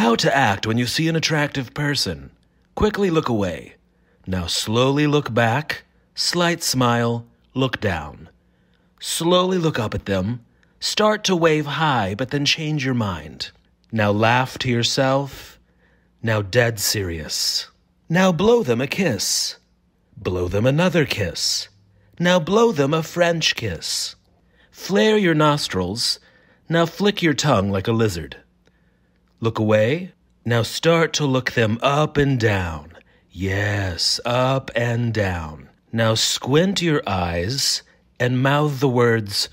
How to act when you see an attractive person. Quickly look away. Now slowly look back, slight smile, look down. Slowly look up at them. Start to wave high, but then change your mind. Now laugh to yourself. Now dead serious. Now blow them a kiss. Blow them another kiss. Now blow them a French kiss. Flare your nostrils. Now flick your tongue like a lizard. Look away. Now start to look them up and down. Yes, up and down. Now squint your eyes and mouth the words.